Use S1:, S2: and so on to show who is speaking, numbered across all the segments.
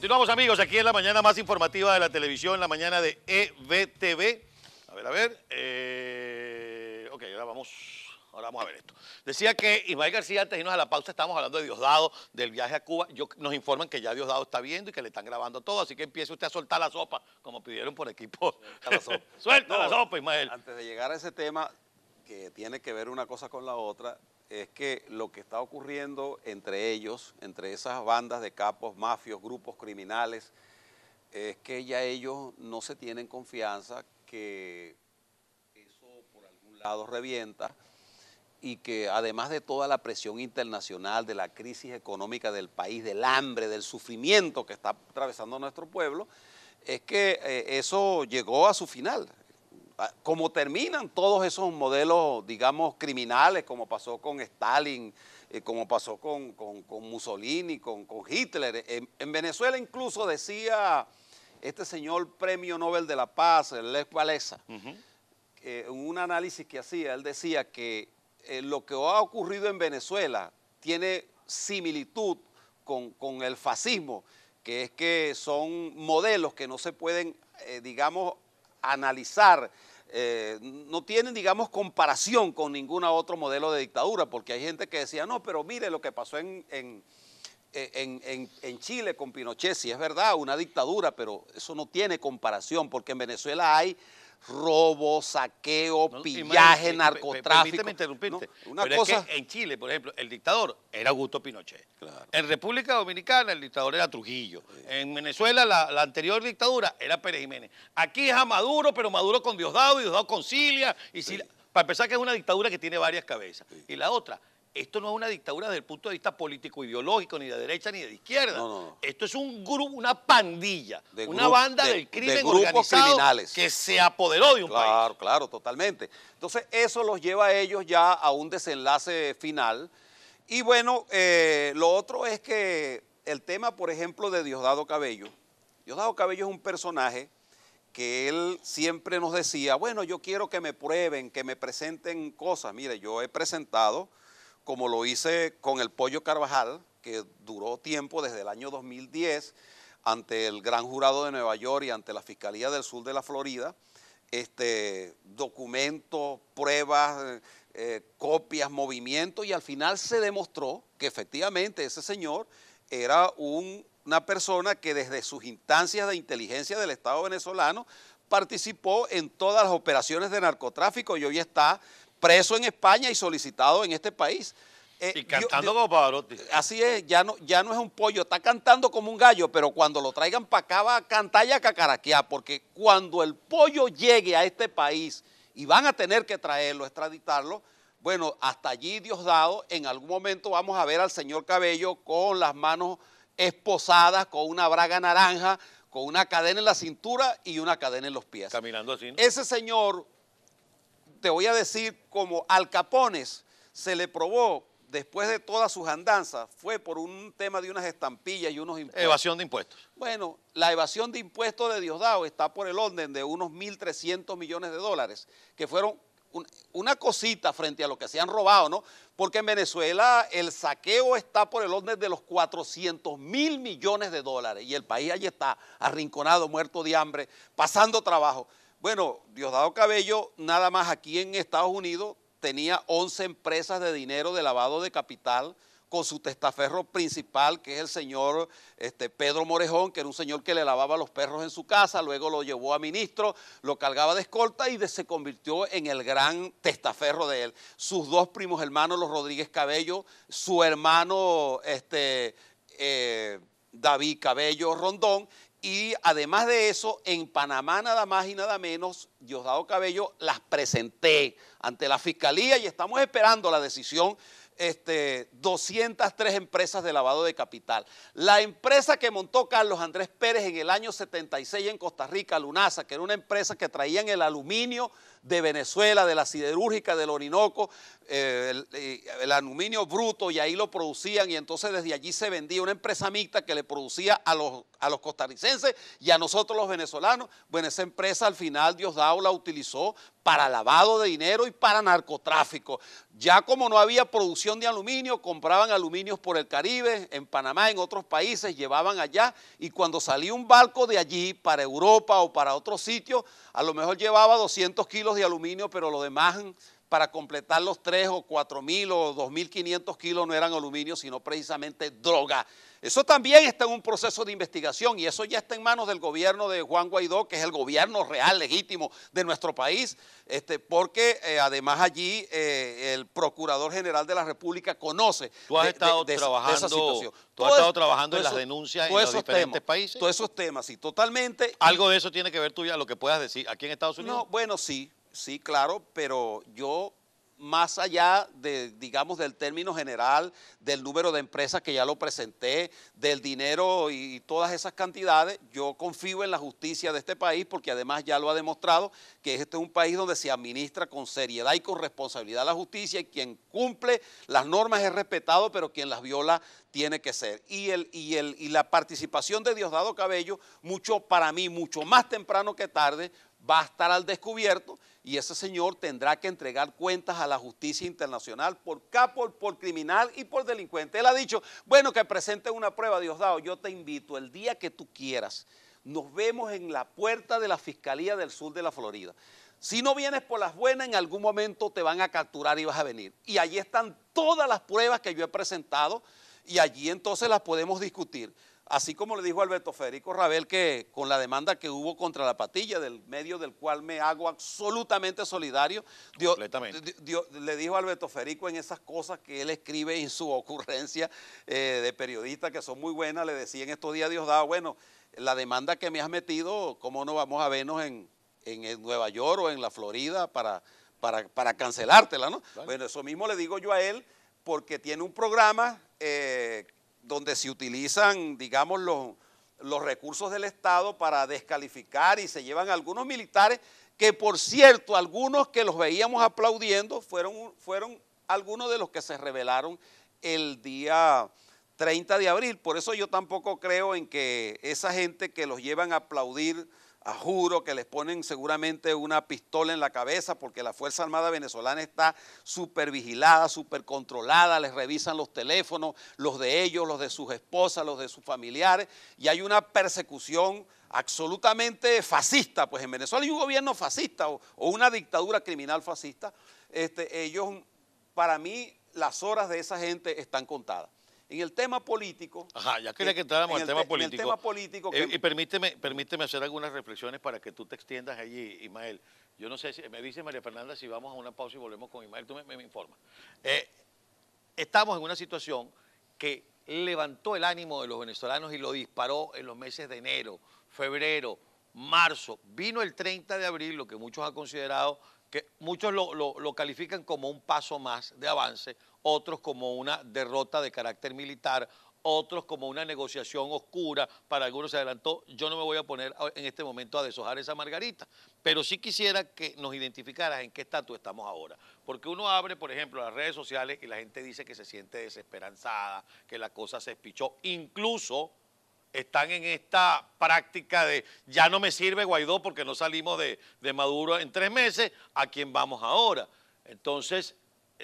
S1: Continuamos amigos, aquí en la mañana más informativa de la televisión, la mañana de EVTV. A ver, a ver. Eh, ok, ahora vamos, ahora vamos a ver esto. Decía que Ismael García, antes de irnos a la pausa, estábamos hablando de Diosdado, del viaje a Cuba. Yo, nos informan que ya Diosdado está viendo y que le están grabando todo, así que empiece usted a soltar la sopa, como pidieron por equipo.
S2: Suelta la sopa.
S1: Suelta la sopa, Ismael.
S2: Antes de llegar a ese tema, que tiene que ver una cosa con la otra, es que lo que está ocurriendo entre ellos, entre esas bandas de capos, mafios, grupos criminales, es que ya ellos no se tienen confianza que eso por algún lado revienta y que además de toda la presión internacional, de la crisis económica del país, del hambre, del sufrimiento que está atravesando nuestro pueblo, es que eh, eso llegó a su final. Ah, Como terminan todos esos modelos, digamos, criminales, como pasó con Stalin, eh, como pasó con, con- con Mussolini, con, con Hitler. En, en Venezuela incluso decía este señor premio Nobel de la Paz, Lech Walesa, eh, en un análisis que hacía, él decía que eh, lo que ha ocurrido en Venezuela tiene similitud con, con el fascismo, que es que son modelos que no se pueden, eh, digamos, analizar, eh, no tienen, digamos, comparación con ningún otro modelo de dictadura, porque hay gente que decía, no, pero mire lo que pasó en- en, en, en- en Chile con Pinochet, sí es verdad, una dictadura, pero eso no tiene comparación, porque en Venezuela hay robo, saqueo,
S1: No,
S2: pillaje, narcotráfico.
S1: Permíteme interrumpirte.
S2: No, una
S1: pero
S2: cosa,
S1: es que en Chile, por ejemplo, el dictador era Augusto Pinochet.
S2: Claro.
S1: En República Dominicana el dictador era Trujillo. En Venezuela la, la anterior dictadura era Pérez Jiménez. Aquí es a Maduro, pero Maduro con Diosdado y Diosdado concilia. Y si- para empezar que es una dictadura que tiene varias cabezas. Y la otra, esto no es una dictadura desde el punto de vista político-ideológico, ni de derecha ni de izquierda.
S2: No, no, no.
S1: Esto es un grupo, una pandilla,
S2: De
S1: una
S2: grup-
S1: banda
S2: de-
S1: del
S2: de
S1: crimen
S2: grupos
S1: organizado
S2: criminales.
S1: que se apoderó de un país.
S2: Claro, claro, totalmente. Entonces, eso los lleva a ellos ya a un desenlace final. Y bueno, eh, lo otro es que el tema, por ejemplo, de Diosdado Cabello. Diosdado Cabello es un personaje que él siempre nos decía, bueno, yo quiero que me prueben, que me presenten cosas. Mire, yo he presentado, como lo hice con el Pollo Carvajal, que duró tiempo desde el año 2010, ante el Gran Jurado de Nueva York y ante la Fiscalía del Sur de la Florida, este, documentos, pruebas, eh, eh, copias, movimientos, y al final se demostró que efectivamente ese señor era un- una persona que desde sus instancias de inteligencia del Estado venezolano participó en todas las operaciones de narcotráfico y hoy está preso en España y solicitado en este país. Eh,
S1: Y cantando como Pavarotti.
S2: Así es, ya no, ya no es un pollo, está cantando como un gallo, pero cuando lo traigan para acá va a cantar y a cacaraquear, porque cuando el pollo llegue a este país y van a tener que traerlo, extraditarlo, bueno, hasta allí Diosdado, en algún momento vamos a ver al señor Cabello con las manos esposadas, con una braga naranja, con una cadena en la cintura y una cadena en los pies.
S1: Caminando así. ¿no?
S2: Ese señor, te voy a decir, como Al Capones se le probó después de todas sus andanzas, fue por un tema de unas estampillas y unos impuestos.
S1: Evasión de impuestos.
S2: Bueno, la evasión de impuestos de Diosdado está por el orden de unos 1.300 millones de dólares, que fueron un- una cosita frente a lo que se han robado, ¿no? Porque en Venezuela el saqueo está por el orden de los 400 mil millones de dólares y el país allí está arrinconado, muerto de hambre, pasando trabajo. Bueno, Diosdado Cabello, nada más aquí en Estados Unidos, tenía 11 empresas de dinero de lavado de capital con su testaferro principal, que es el señor este, Pedro Morejón, que era un señor que le lavaba los perros en su casa, luego lo llevó a ministro, lo cargaba de escolta y se convirtió en el gran testaferro de él. Sus dos primos hermanos, los Rodríguez Cabello, su hermano este, eh, David Cabello Rondón, y además de eso, en Panamá nada más y nada menos, Diosdado Cabello las presenté ante la fiscalía y estamos esperando la decisión. Este, 203 empresas de lavado de capital. La empresa que montó Carlos Andrés Pérez en el año 76 en Costa Rica, Lunasa, que era una empresa que traían el aluminio de Venezuela, de la siderúrgica del Orinoco, eh, el, aluminio bruto y ahí lo producían y entonces desde allí se vendía una empresa mixta que le producía a los, a los costarricenses y a nosotros los venezolanos. Bueno, esa empresa al final Diosdado la utilizó para lavado de dinero y para narcotráfico. Ya como no había producción de aluminio, compraban aluminios por el Caribe, en Panamá, en otros países, llevaban allá y cuando salía un barco de allí para Europa o para otro sitio, a lo mejor llevaba 200 kilos de aluminio, pero lo demás para completar los 3 o 4 mil o 2.500 kilos no eran aluminio, sino precisamente droga. Eso también está en un proceso de investigación y eso ya está en manos del gobierno de Juan Guaidó, que es el gobierno real, legítimo de nuestro país, este, porque eh, además allí eh, el Procurador General de la República conoce
S1: ¿Tú has estado trabajando, esa situación. ¿Tú has estado trabajando en las denuncias en los diferentes países?
S2: Todos esos temas, sí, totalmente.
S1: ¿Algo de eso tiene que ver tú ya, lo que puedas decir aquí en Estados Unidos?
S2: No, bueno, sí, sí, claro, pero yo más allá de, digamos, del término general, del número de empresas que ya lo presenté, del dinero y todas esas cantidades, yo confío en la justicia de este país porque además ya lo ha demostrado que este es un país donde se administra con seriedad y con responsabilidad la justicia y quien cumple las normas es respetado, pero quien las viola tiene que ser. Y, el, y, el, y la participación de Diosdado Cabello, mucho para mí, mucho más temprano que tarde, va a estar al descubierto y ese señor tendrá que entregar cuentas a la justicia internacional por capo, por criminal y por delincuente. Él ha dicho, bueno, que presente una prueba, Diosdado, yo te invito el día que tú quieras. Nos vemos en la puerta de la Fiscalía del Sur de la Florida. Si no vienes por las buenas, en algún momento te van a capturar y vas a venir. Y allí están todas las pruebas que yo he presentado y allí entonces las podemos discutir así como le dijo Alberto Federico Rabel que con la demanda que hubo contra la patilla, del medio del cual me hago absolutamente solidario, le dijo Alberto Federico en esas cosas que él escribe en su ocurrencia eh, de periodista que son muy buenas, le decía en estos días Diosdado, bueno, la demanda que me has metido, ¿cómo no vamos a vernos en, Nueva York o en la Florida para, para, cancelártela, ¿no? Bueno, eso mismo le digo yo a él porque tiene un programa eh, donde se utilizan, digamos, los, los recursos del Estado para descalificar y se llevan algunos militares que, por cierto, algunos que los veíamos aplaudiendo fueron, fueron algunos de los que se rebelaron el día 30 de abril. Por eso yo tampoco creo en que esa gente que los llevan a aplaudir a juro que les ponen seguramente una pistola en la cabeza porque la Fuerza Armada venezolana está súper vigilada, súper controlada, les revisan los teléfonos, los de ellos, los de sus esposas, los de sus familiares, y hay una persecución absolutamente fascista, pues en Venezuela hay un gobierno fascista o, una dictadura criminal fascista, este, ellos, para mí, las horas de esa gente están contadas. En el tema político.
S1: Ajá, ya quería que entráramos en el, tema político.
S2: En el tema político.
S1: Eh, y permíteme, permíteme hacer algunas reflexiones para que tú te extiendas allí, Ismael. Yo no sé si, me dice María Fernanda si vamos a una pausa y volvemos con Ismael, tú me, me informas. Eh, estamos en una situación que levantó el ánimo de los venezolanos y lo disparó en los meses de enero, febrero, marzo. Vino el 30 de abril, lo que muchos han considerado, que muchos lo, lo califican como un paso más de avance, otros como una derrota de carácter militar, otros como una negociación oscura, para algunos se adelantó. Yo no me voy a poner en este momento a deshojar esa margarita, pero sí quisiera que nos identificaras en qué estatus estamos ahora. Porque uno abre, por ejemplo, las redes sociales y la gente dice que se siente desesperanzada, que la cosa se espichó. Incluso están en esta práctica de ya no me sirve Guaidó porque no salimos de, de Maduro en tres meses, ¿a quién vamos ahora? Entonces,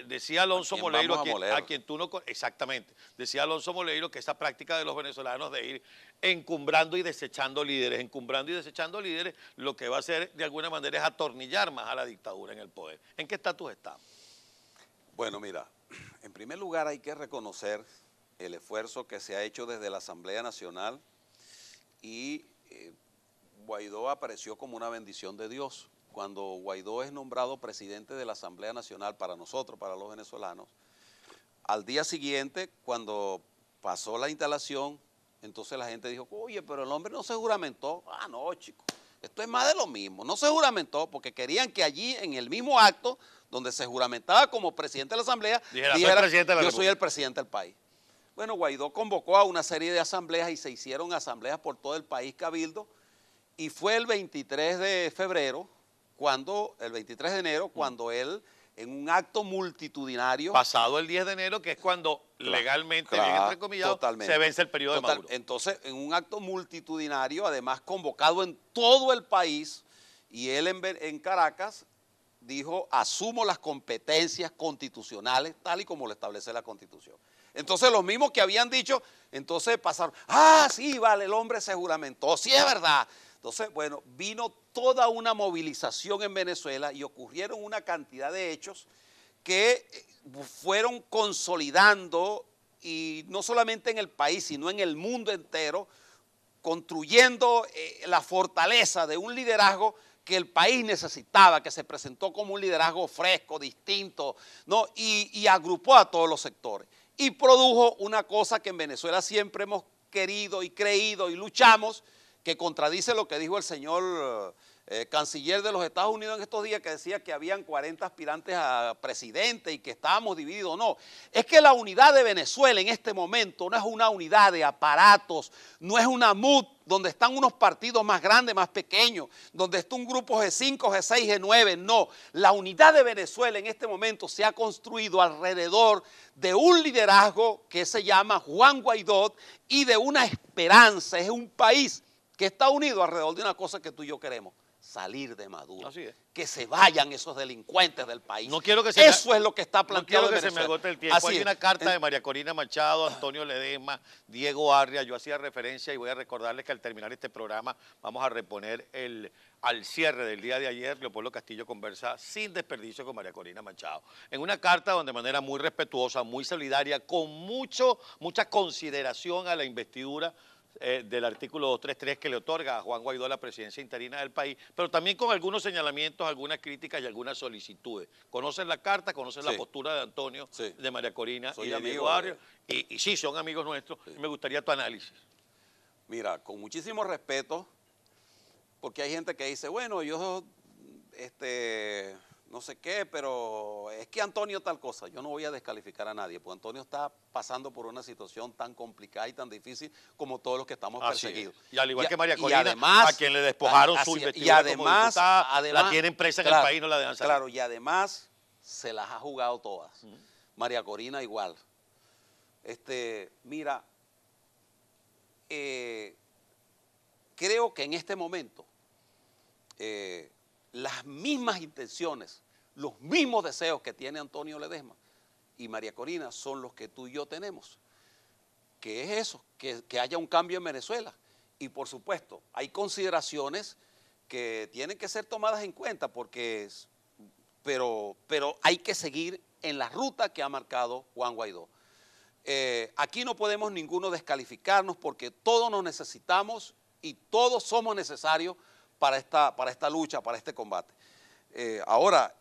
S1: decía Alonso Moleiro, a quien, tú no... Exactamente. Decía Alonso Moleiro que esa práctica de los venezolanos de ir encumbrando y desechando líderes, encumbrando y desechando líderes, lo que va a hacer de alguna manera es atornillar más a la dictadura en el poder. ¿En qué estatus estamos?
S2: Bueno, mira, en primer lugar hay que reconocer el esfuerzo que se ha hecho desde la Asamblea Nacional y eh, Guaidó apareció como una bendición de Dios cuando Guaidó es nombrado presidente de la Asamblea Nacional para nosotros, para los venezolanos, al día siguiente, cuando pasó la instalación, entonces la gente dijo, oye, pero el hombre no se juramentó. Ah, no, chico, esto es más de lo mismo. No se juramentó porque querían que allí, en el mismo acto, donde se juramentaba como presidente de la Asamblea, dijera, yo soy el presidente del país. Bueno, Guaidó convocó a una serie de asambleas y se hicieron asambleas por todo el país, Cabildo, y fue el 23 de febrero cuando, el 23 de enero, cuando él en un acto multitudinario.
S1: Pasado el 10 de enero, que es cuando legalmente, bien entrecomillado, se vence el periodo de Maduro.
S2: Entonces, en un acto multitudinario, además convocado en todo el país, y él en, en Caracas dijo, asumo las competencias constitucionales tal y como lo establece la Constitución. Entonces los mismos que habían dicho, entonces pasaron, ah, sí, vale, el hombre se juramentó, sí es verdad. Entonces, bueno, vino toda una movilización en Venezuela y ocurrieron una cantidad de hechos que eh, fueron consolidando, y no solamente en el país, sino en el mundo entero, construyendo eh, la fortaleza de un liderazgo que el país necesitaba, que se presentó como un liderazgo fresco, distinto, ¿no? y, y agrupó a todos los sectores. Y produjo una cosa que en Venezuela siempre hemos querido y creído y luchamos, que contradice lo que dijo el señor eh, canciller de los Estados Unidos en estos días, que decía que habían 40 aspirantes a presidente y que estábamos divididos. No, es que la unidad de Venezuela en este momento no es una unidad de aparatos, no es una MUD donde están unos partidos más grandes, más pequeños, donde está un grupo G5, G6, G9. No, la unidad de Venezuela en este momento se ha construido alrededor de un liderazgo que se llama Juan Guaidó y de una esperanza. Es un país que está unido alrededor de una cosa que tú y yo queremos, salir de Maduro.
S1: Así es.
S2: Que se vayan esos delincuentes del país.
S1: No quiero que se
S2: Eso es lo que está planteado.
S1: No quiero que se me agote el tiempo. Hay una carta de María Corina Machado, Antonio Ledesma, Diego Arria. Yo hacía referencia y voy a recordarles que al terminar este programa vamos a reponer el al cierre del día de ayer, Leopoldo Castillo conversa sin desperdicio con María Corina Machado. En una carta donde de manera muy respetuosa, muy solidaria, con mucho, mucha consideración a la investidura eh, del artículo 233 que le otorga a Juan Guaidó la presidencia interina del país, pero también con algunos señalamientos, algunas críticas y algunas solicitudes. Conocen la carta, conocen la postura de Antonio, de María Corina y de Diego Barrio, y, sí, son amigos nuestros. Me gustaría tu análisis.
S2: Mira, con muchísimo respeto, porque hay gente que dice, bueno, yo este, no sé qué, pero es que Antonio tal cosa. Yo no voy a descalificar a nadie, porque Antonio está pasando por una situación tan complicada y tan difícil como todos los que estamos perseguidos.
S1: Y al igual que María Corina, a quien le despojaron su investidura y además, además, la tienen presa en el país, no la dejan salir.
S2: Claro, y además se las ha jugado todas. María Corina igual. Este, mira, eh, creo que en este momento eh, las mismas intenciones, los mismos deseos que tiene Antonio Ledesma y María Corina son los que tú y yo tenemos. ¿Qué es eso? Que, haya un cambio en Venezuela. Y por supuesto, hay consideraciones que tienen que ser tomadas en cuenta porque pero, pero hay que seguir en la ruta que ha marcado Juan Guaidó. Eh, aquí no podemos ninguno descalificarnos porque todos nos necesitamos y todos somos necesarios para esta, para esta lucha, para este combate. Eh, ahora,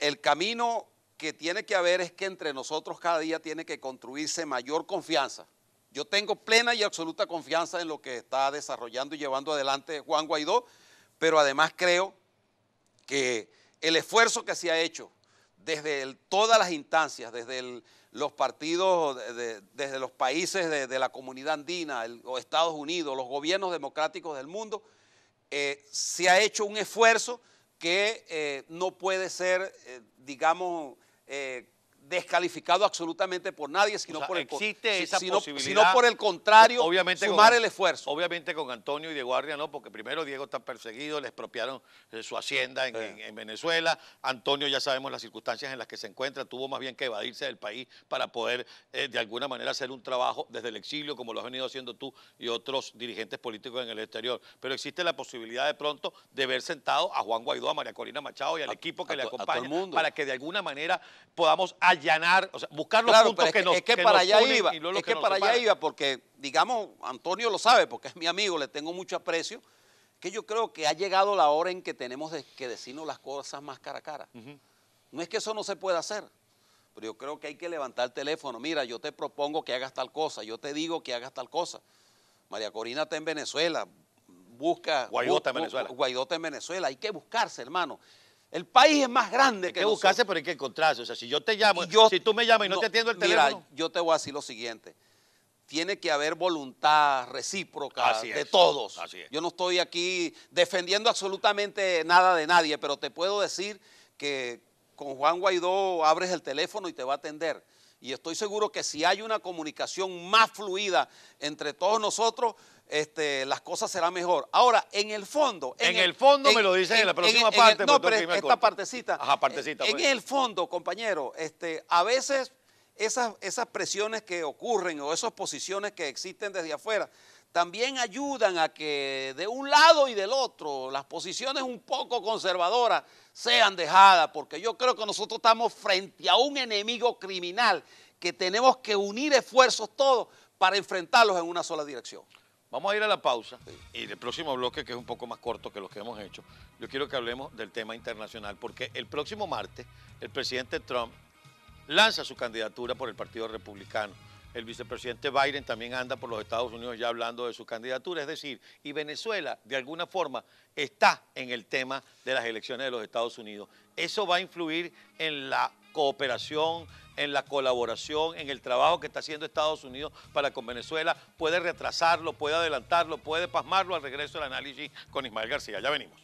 S2: el, camino que tiene que haber es que entre nosotros cada día tiene que construirse mayor confianza. Yo tengo plena y absoluta confianza en lo que está desarrollando y llevando adelante Juan Guaidó, pero además creo que el esfuerzo que se ha hecho desde todas las instancias, desde los partidos, desde los países de, la comunidad andina, los Estados Unidos, los gobiernos democráticos del mundo, eh, se ha hecho un esfuerzo que eh, no puede ser, eh, digamos, descalificado absolutamente por nadie, sino, por, el, sino, por el contrario, obviamente sumar el esfuerzo.
S1: Obviamente con Antonio y Diego Arria no, porque primero Diego está perseguido, le expropiaron eh, su hacienda en, Venezuela, Antonio ya sabemos las circunstancias en las que se encuentra, tuvo más bien que evadirse del país para poder eh, de alguna manera hacer un trabajo desde el exilio, como lo has venido haciendo tú y otros dirigentes políticos en el exterior. Pero existe la posibilidad de pronto de ver sentado a Juan Guaidó, a María Corina Machado y al equipo que le acompaña para que de alguna manera podamos allanar, o sea, buscar los puntos que, nos
S2: Es que, para allá iba, es que, para allá iba, porque, digamos, Antonio lo sabe, porque es mi amigo, le tengo mucho aprecio, que yo creo que ha llegado la hora en que tenemos que decirnos las cosas más cara a cara. No es que eso no se pueda hacer, pero yo creo que hay que levantar el teléfono. Mira, yo te propongo que hagas tal cosa, yo te digo que hagas tal cosa. María Corina está en Venezuela, busca...
S1: Guaidó está en Venezuela.
S2: Guaidó está en Venezuela, hay que buscarse, hermano. El país es más grande
S1: hay que, buscarse, pero hay que encontrarse. O sea, si yo te llamo, si tú me llamas y no, te atiendo el teléfono.
S2: Mira, yo te voy a decir lo siguiente. tiene que haber voluntad recíproca
S1: Así
S2: de
S1: es,
S2: todos.
S1: así es.
S2: Yo no estoy aquí defendiendo absolutamente nada de nadie, pero te puedo decir que con Juan Guaidó abres el teléfono y te va a atender. Y estoy seguro que si hay una comunicación más fluida entre todos nosotros, este, las cosas serán mejor. Ahora, en el fondo...
S1: En el fondo me lo dicen en la próxima parte,
S2: no, pero esta partecita.
S1: Ajá, partecita,
S2: En
S1: pues.
S2: el fondo, compañero, este, a veces esas, esas presiones que ocurren o esas posiciones que existen desde afuera también ayudan a que de un lado y del otro las posiciones un poco conservadoras sean dejadas, porque yo creo que nosotros estamos frente a un enemigo criminal que tenemos que unir esfuerzos todos para enfrentarlos en una sola dirección.
S1: Vamos a ir a la pausa y el próximo bloque, que es un poco más corto que los que hemos hecho, yo quiero que hablemos del tema internacional, porque el próximo martes el presidente Trump lanza su candidatura por el Partido Republicano. El vicepresidente Biden también anda por los Estados Unidos ya hablando de su candidatura, es decir, y Venezuela de alguna forma está en el tema de las elecciones de los Estados Unidos. Eso va a influir en la cooperación, en la colaboración, en el trabajo que está haciendo Estados Unidos para con Venezuela. Puede retrasarlo, puede adelantarlo, puede pasmarlo al regreso del análisis con Ismael García. Ya venimos.